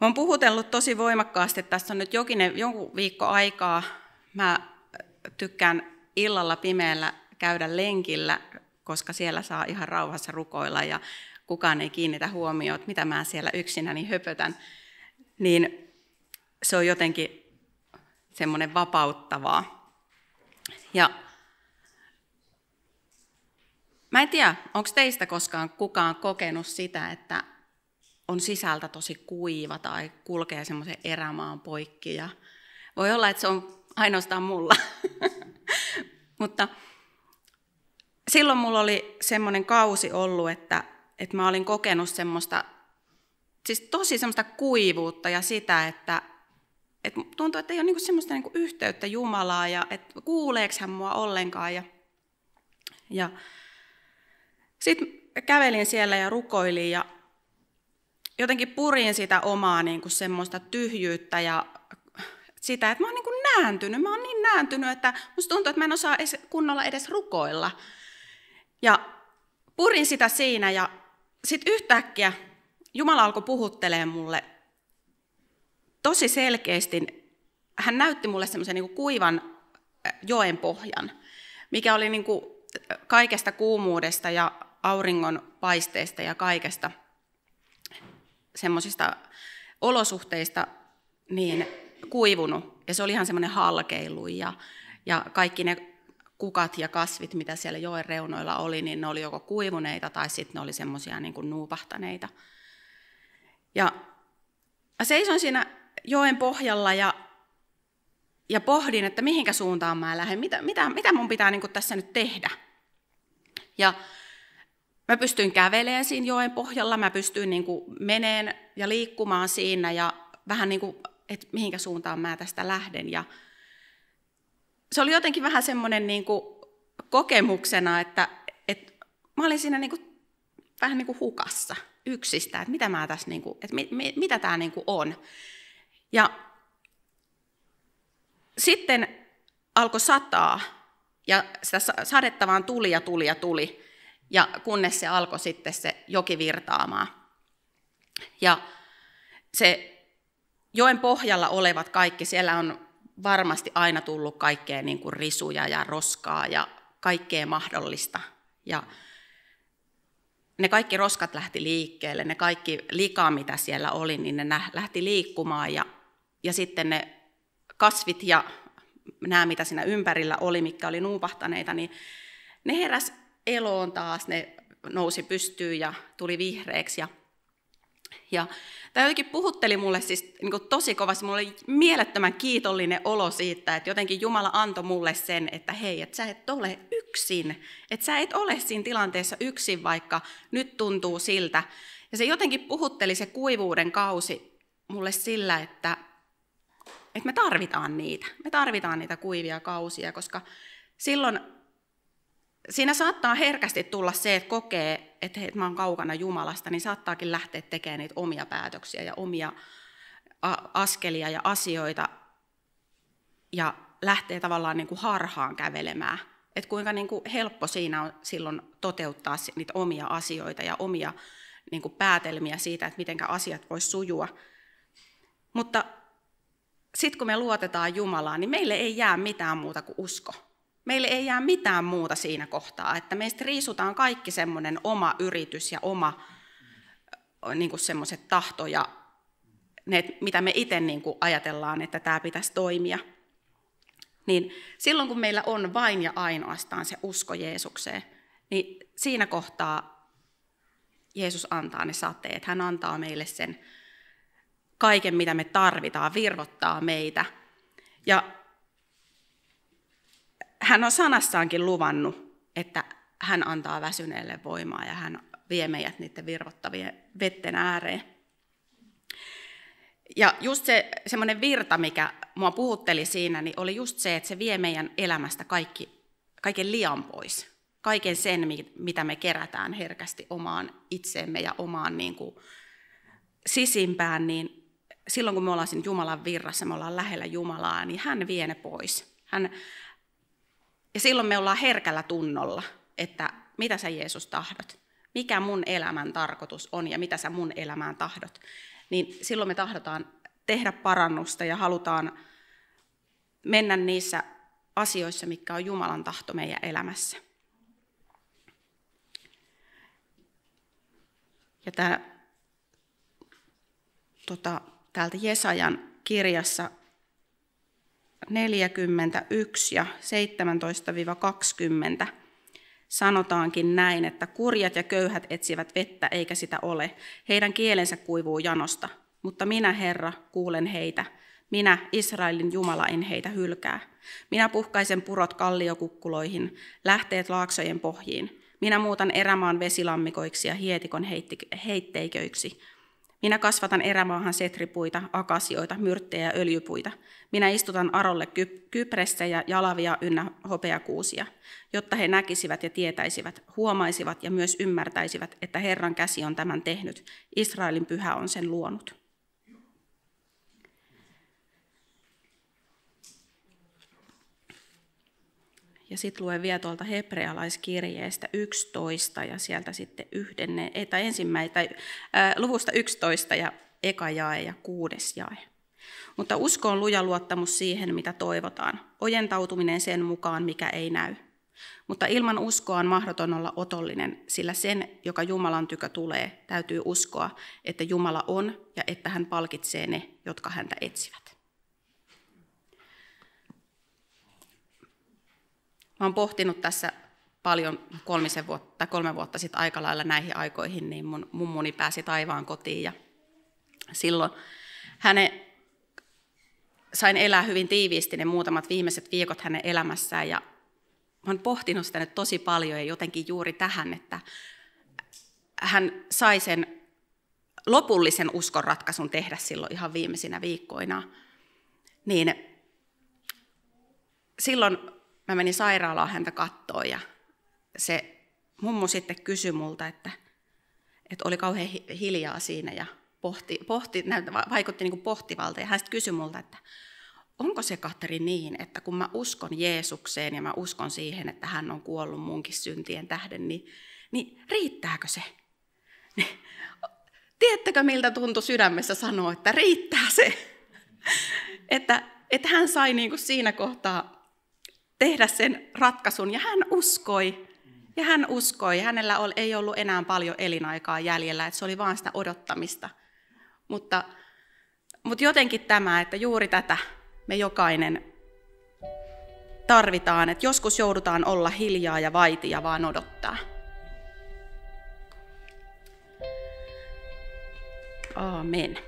Mä oon puhutellut tosi voimakkaasti, että tässä on nyt jokinen, jonkun viikko aikaa. Mä tykkään illalla pimeällä käydä lenkillä, koska siellä saa ihan rauhassa rukoilla ja kukaan ei kiinnitä huomioon, mitä mä siellä yksinäni höpötän. Niin se on jotenkin semmoinen vapauttavaa. Ja mä en tiedä, onko teistä koskaan kukaan kokenut sitä, että on sisältä tosi kuiva tai kulkee semmoisen erämaan poikki. Ja voi olla, että se on ainoastaan mulla. Mutta silloin mulla oli semmoinen kausi ollut, että, että mä olin kokenut semmoista, siis tosi semmoista kuivuutta ja sitä, että, että tuntuu, että ei ole niinku semmoista niinku yhteyttä Jumalaa ja että kuuleeko hän mua ollenkaan. Ja, ja sitten kävelin siellä ja rukoilin ja jotenkin purin sitä omaa niin kuin semmoista tyhjyyttä ja sitä, että mä oon niin kuin nääntynyt. Mä oon niin nääntynyt, että musta tuntuu, että mä en osaa edes, kunnolla edes rukoilla. Ja purin sitä siinä ja sitten yhtäkkiä Jumala alkoi puhuttelemaan mulle tosi selkeästi. Hän näytti mulle semmoisen niin kuivan joen pohjan, mikä oli niin kuin kaikesta kuumuudesta ja auringon paisteesta ja kaikesta – semmoisista olosuhteista niin kuivunut. Ja se oli ihan semmoinen halkeilu ja, ja kaikki ne kukat ja kasvit, mitä siellä joen reunoilla oli, niin ne oli joko kuivuneita tai sitten ne oli semmoisia niin kuin nuupahtaneita. Ja seisoin siinä joen pohjalla ja, ja pohdin, että mihinkä suuntaan mä lähden, mitä, mitä, mitä mun pitää niin kuin tässä nyt tehdä. Ja Mä pystyin kävelemään siinä joen pohjalla, mä pystyin niin kuin meneen ja liikkumaan siinä ja vähän niin kuin, että mihinkä suuntaan mä tästä lähden. Ja se oli jotenkin vähän semmoinen niin kuin kokemuksena, että, että mä olin siinä niin kuin, vähän niin kuin hukassa yksistä, että mitä, mä tässä niin kuin, että mi, mi, mitä tämä niin kuin on. Ja sitten alkoi sataa ja sitä sadetta vaan tuli ja tuli ja tuli ja kunnes se alkoi sitten se joki virtaamaan. Ja se joen pohjalla olevat kaikki, siellä on varmasti aina tullut kaikkea niin kuin risuja ja roskaa ja kaikkea mahdollista. Ja ne kaikki roskat lähti liikkeelle, ne kaikki lika, mitä siellä oli, niin ne lähti liikkumaan ja, ja sitten ne kasvit ja nämä, mitä siinä ympärillä oli, mikä oli nuupahtaneita, niin ne heräs eloon taas, ne nousi pystyyn ja tuli vihreäksi. Ja, ja tämä jotenkin puhutteli mulle siis niin kuin tosi kovasti, mulla oli mielettömän kiitollinen olo siitä, että jotenkin Jumala antoi mulle sen, että hei, että sä et ole yksin, että sä et ole siinä tilanteessa yksin, vaikka nyt tuntuu siltä. Ja se jotenkin puhutteli se kuivuuden kausi mulle sillä, että, että me tarvitaan niitä. Me tarvitaan niitä kuivia kausia, koska silloin siinä saattaa herkästi tulla se, että kokee, että hei, mä oon kaukana Jumalasta, niin saattaakin lähteä tekemään niitä omia päätöksiä ja omia askelia ja asioita ja lähtee tavallaan niin kuin harhaan kävelemään. Että kuinka niin kuin helppo siinä on silloin toteuttaa niitä omia asioita ja omia niin kuin päätelmiä siitä, että miten asiat voisi sujua. Mutta sitten kun me luotetaan Jumalaan, niin meille ei jää mitään muuta kuin usko. Meille ei jää mitään muuta siinä kohtaa, että meistä riisutaan kaikki semmoinen oma yritys ja oma niin semmoiset tahto ja ne, mitä me itse niin ajatellaan, että tämä pitäisi toimia. Niin silloin kun meillä on vain ja ainoastaan se usko Jeesukseen, niin siinä kohtaa Jeesus antaa ne sateet. Hän antaa meille sen kaiken, mitä me tarvitaan, virvottaa meitä. Ja hän on sanassaankin luvannut, että hän antaa väsyneelle voimaa ja hän vie meidät niiden virvottavien vetten ääreen. Ja just se semmoinen virta, mikä mua puhutteli siinä, niin oli just se, että se vie meidän elämästä kaikki, kaiken liian pois. Kaiken sen, mitä me kerätään herkästi omaan itseemme ja omaan niin kuin, sisimpään, niin silloin kun me ollaan siinä Jumalan virrassa, me ollaan lähellä Jumalaa, niin hän vie ne pois. Hän, ja silloin me ollaan herkällä tunnolla, että mitä sä Jeesus tahdot, mikä mun elämän tarkoitus on ja mitä sä mun elämään tahdot. niin silloin me tahdotaan tehdä parannusta ja halutaan mennä niissä asioissa, mikä on Jumalan tahto meidän elämässä. Ja tämä, tota, täältä Jesajan kirjassa 41 ja 17-20 sanotaankin näin, että kurjat ja köyhät etsivät vettä eikä sitä ole. Heidän kielensä kuivuu janosta, mutta minä Herra kuulen heitä. Minä, Israelin Jumala, en heitä hylkää. Minä puhkaisen purot kalliokukkuloihin, lähteet laaksojen pohjiin. Minä muutan erämaan vesilammikoiksi ja hietikon heitteiköiksi. Minä kasvatan erämaahan setripuita, akasioita, myrttejä ja öljypuita. Minä istutan arolle ky- ja jalavia ynnä hopeakuusia, jotta he näkisivät ja tietäisivät, huomaisivat ja myös ymmärtäisivät, että Herran käsi on tämän tehnyt, Israelin pyhä on sen luonut. Ja sitten luen vielä tuolta hebrealaiskirjeestä 11 ja sieltä sitten yhdenne, tai ensimmäinen, tai, ää, luvusta 11 ja eka jae ja kuudes jae. Mutta usko on luja luottamus siihen, mitä toivotaan, ojentautuminen sen mukaan, mikä ei näy. Mutta ilman uskoa on mahdoton olla otollinen, sillä sen, joka Jumalan tykö tulee, täytyy uskoa, että Jumala on ja että hän palkitsee ne, jotka häntä etsivät. Mä oon pohtinut tässä paljon kolmisen vuotta, kolme vuotta sitten aika lailla näihin aikoihin, niin mun mummuni pääsi taivaan kotiin ja silloin hänen sain elää hyvin tiiviisti ne muutamat viimeiset viikot hänen elämässään ja mä oon pohtinut sitä nyt tosi paljon ja jotenkin juuri tähän, että hän sai sen lopullisen uskonratkaisun tehdä silloin ihan viimeisinä viikkoina, niin silloin mä menin sairaalaan häntä kattoon ja se mummu sitten kysyi multa, että, että oli kauhean hiljaa siinä ja pohti, pohti, vaikutti niin kuin pohtivalta. Ja hän sitten kysyi multa, että onko se Katri niin, että kun mä uskon Jeesukseen ja mä uskon siihen, että hän on kuollut munkin syntien tähden, niin, niin riittääkö se? Niin, tiedättekö miltä tuntui sydämessä sanoa, että riittää se? että, että hän sai niin kuin siinä kohtaa tehdä sen ratkaisun ja hän uskoi. Ja hän uskoi, hänellä ei ollut enää paljon elinaikaa jäljellä, että se oli vain sitä odottamista. Mutta, mutta jotenkin tämä, että juuri tätä me jokainen tarvitaan, että joskus joudutaan olla hiljaa ja vaitia vaan odottaa. Amen.